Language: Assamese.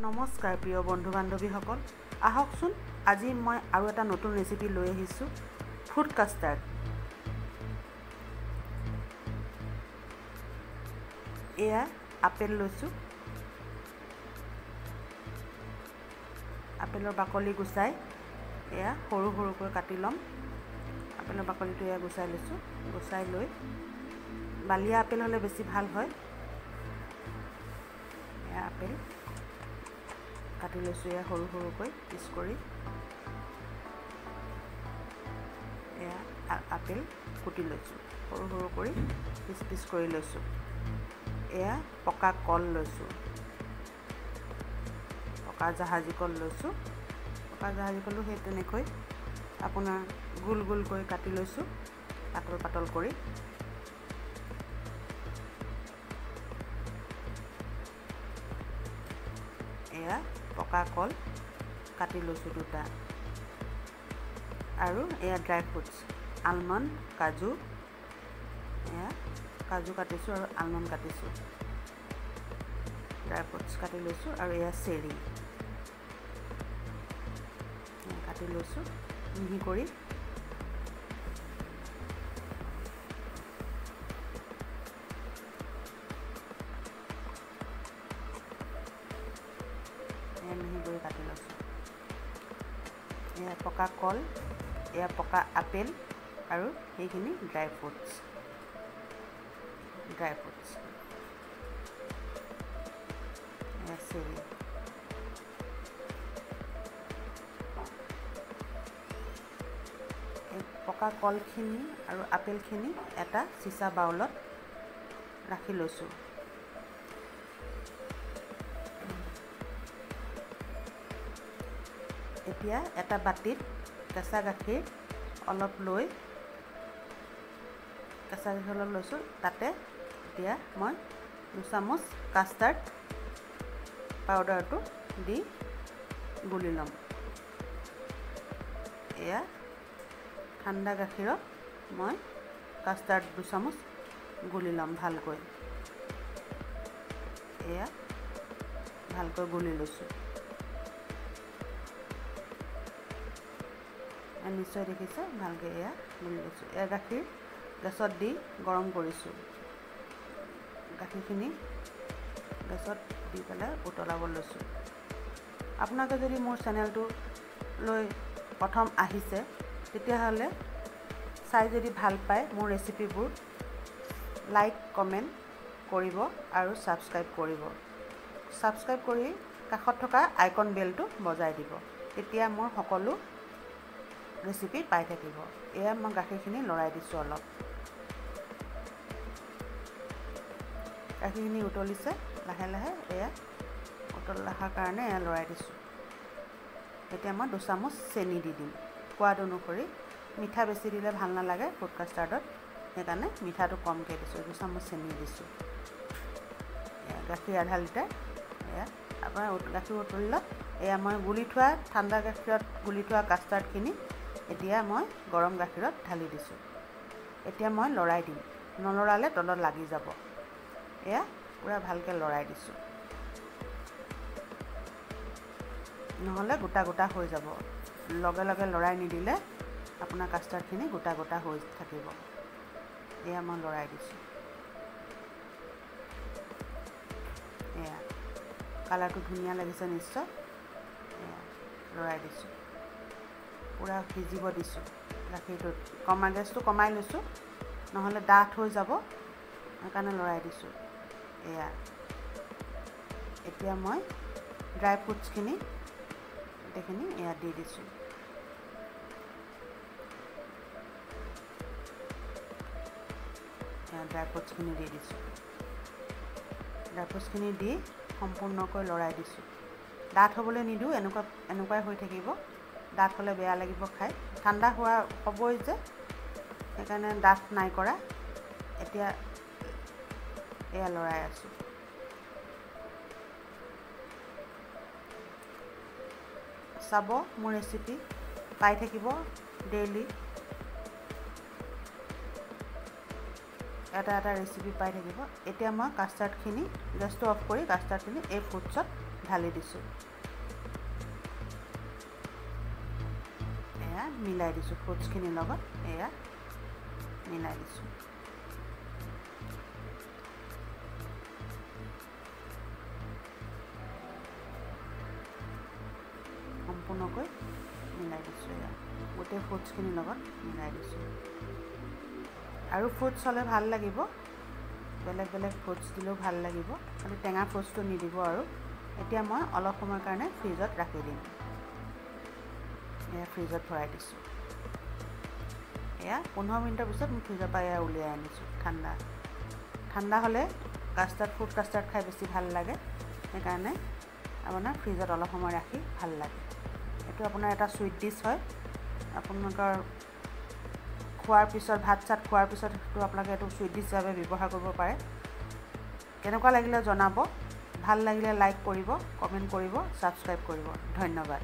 নমস্কাৰ প্ৰিয় বন্ধু বান্ধৱীসকল আহকচোন আজি মই আৰু এটা নতুন ৰেচিপি লৈ আহিছোঁ ফ্ৰুট কাষ্টাৰ্ড এয়া আপেল লৈছোঁ। আপেলৰ বাকলি গুচাই এয়া সৰু সৰুকৈ কাটি ল'ম। আপেলৰ বাকলিটো এয়া গুচাই লৈছোঁ গুচাই লৈ বালিয়া আপেল হ'লে বেছি ভাল হয়। এয়া আপেল। কাটি লৈছোঁ এয়া সৰু সৰুকৈ পিচ কৰি। এয়া আপেল কুটি লৈছোঁ সৰু সৰু কৰি পিচ পিচ কৰি লৈছোঁ। এয়া পকা কল লৈছোঁ পকা জাহাজী কল লৈছোঁ। পকা জাহাজী কলো সেই তেনেকৈ আপোনাৰ গোল গোলকৈ কাটি লৈছোঁ পাতল পাতল কৰি। এয়া পকা কল কাটি লৈছোঁ দুটা। আৰু এয়া ড্ৰাই ফ্ৰুটছ আলমণ্ড কাজু এয়া কাজু কাটিছোঁ আৰু আলমণ্ড কাটিছোঁ। ড্ৰাই ফ্ৰুটছ কাটি লৈছোঁ আৰু এয়া চেৰি। কাটি লৈছোঁ। মিহি কৰি কাটি লৈছোঁ এয়া পকা কল এয়া পকা আপেল আৰু সেইখিনি dry fruits dry fruits cherry পকা কলখিনি আৰু আপেলখিনি এটা চিচা বাউলত ৰাখি লৈছোঁ। এতিয়া এটা বাতিত কেঁচা গাখীৰ অলপ লৈ কেঁচা গাখীৰ অলপ লৈছোঁ তাতে এতিয়া মই দুচামুচ কাষ্টাৰ্ড পাউডাৰটো দি গুলি ল'ম। এয়া ঠাণ্ডা গাখীৰত মই কাষ্টাৰ্ড দুচামুচ গুলি ল'ম ভালকৈ। এয়া ভালকৈ গুলি লৈছোঁ। নিশ্চয় দেখিছে ভালকৈ এয়া গুলি লৈছোঁ এয়া গাখীৰ গেছত দি গৰম কৰিছোঁ। গাখীৰখিনি গেছত দি পেলাই উতলাব লৈছোঁ। আপোনালোকে যদি মোৰ চেনেলটোলৈ প্ৰথম আহিছে তেতিয়াহ'লে চাই যদি ভাল পায় মোৰ ৰেচিপিবোৰ লাইক কমেণ্ট কৰিব আৰু ছাবস্ক্ৰাইব কৰিব। ছাবস্ক্ৰাইব কৰি কাষত থকা আইকন বেলটো বজাই দিব। তেতিয়া মোৰ সকলো ৰেচিপি পাই থাকিব এয়া মই গাখীৰখিনি লৰাই দিছোঁ অলপ গাখীৰখিনি উতলিছে লাহে লাহে এয়া উতল অহাৰ কাৰণে এয়া লৰাই দিছোঁ এতিয়া মই দুচামুচ চেনি দি দিম সোৱাদ অনুসৰি মিঠা বেছি দিলে ভাল নালাগে ফুড কাষ্টাৰ্ডত সেইকাৰণে মিঠাটো কমকৈ দিছোঁ দুচামুচ চেনি দিছোঁ গাখীৰ আধা লিটাৰ এয়া আপোনাৰ গাখীৰ উতলিলত এয়া মই গুলি থোৱা ঠাণ্ডা গাখীৰত গুলি থোৱা কাষ্টাৰ্ডখিনি এতিয়া মই গৰম গাখীৰত ঢালি দিছোঁ। এতিয়া মই লৰাই দিম। নলৰালে তলত লাগি যাব। এয়া পূৰা ভালকৈ লৰাই দিছোঁ। নহ'লে গোটা গোটা হৈ যাব। লগে লগে লৰাই নিদিলে আপোনাৰ কাষ্টাৰ্ডখিনি গোটা গোটা হৈ থাকিব। এয়া মই লৰাই দিছোঁ। এয়া। কালাৰটো ধুনীয়া লাগিছে নিশ্চয়। এয়া লৰাই দিছোঁ। পূৰা সিজিব দিছোঁ। গাখীৰটোত কমাই গেছটো কমাই লৈছোঁ নহ'লে ডাঠ হৈ যাব সেইকাৰণে লৰাই দিছোঁ। এয়া। এতিয়া মই ড্ৰাই ফ্ৰুটছখিনি গোটেইখিনি এয়া দি দিছোঁ। ড্ৰাই ফ্ৰুটছখিনি দি দিছোঁ। ড্ৰাই ফ্ৰুটছখিনি দি সম্পূৰ্ণকৈ লৰাই দিছোঁ। ডাঠ হ'বলৈ নিদিওঁ এনেকুৱা এনেকুৱাই হৈ থাকিব। ডাঠ হ'লে বেয়া লাগিব খাই। ঠাণ্ডা হোৱা হ'বই যে সেইকাৰণে ডাঠ নাই কৰা। এতিয়া এয়া লৰাই আছোঁ। চাব মোৰ ৰেচিপি পাই থাকিব ডেইলি এটা এটা ৰেচিপি পাই থাকিব। এতিয়া মই কাষ্টাৰ্ডখিনি গেছটো অফ কৰি কাষ্টাৰ্ডখিনি এই ফ্ৰুটছত ঢালি দিছোঁ। মিলাই দিছোঁ ফ্ৰুটছখিনিৰ লগত এয়া মিলাই দিছোঁ সম্পূৰ্ণকৈ মিলাই দিছোঁ এয়া গোটেই ফ্ৰুটছখিনিৰ লগত মিলাই দিছোঁ আৰু ফ্ৰুটছ হ'লে ভাল লাগিব বেলেগ বেলেগ ফ্ৰুটছ দিলেও ভাল লাগিব খালি টেঙা ফ্ৰুটছটো নিদিব আৰু এতিয়া মই অলপ সময়ৰ কাৰণে ফ্ৰিজত ৰাখি দিম ফ্ৰিজত ভৰাই দিছোঁ এয়া পোন্ধৰ মিনিটৰ পিছত মই ফ্ৰিজৰ পৰা এয়া উলিয়াই আনিছোঁ ঠাণ্ডা। ঠাণ্ডা হ'লে কাষ্টাৰ্ড ফ্ৰুট কাষ্টাৰ্ড খাই বেছি ভাল লাগে। সেইকাৰণে আপোনাৰ ফ্ৰিজত অলপ সময় ৰাখি ভাল লাগে। এইটো আপোনাৰ এটা চুইট ডিছ হয়। আপোনালোকৰ খোৱাৰ পিছত ভাত চাত খোৱাৰ পিছত সেইটো আপোনালোকে এইটো চুইট ডিছ হিচাপে ব্যৱহাৰ কৰিব পাৰে। কেনেকুৱা লাগিলে জনাব? ভাল লাগিলে লাইক কৰিব কমেণ্ট কৰিব ছাবস্ক্ৰাইব কৰিব। ধন্যবাদ।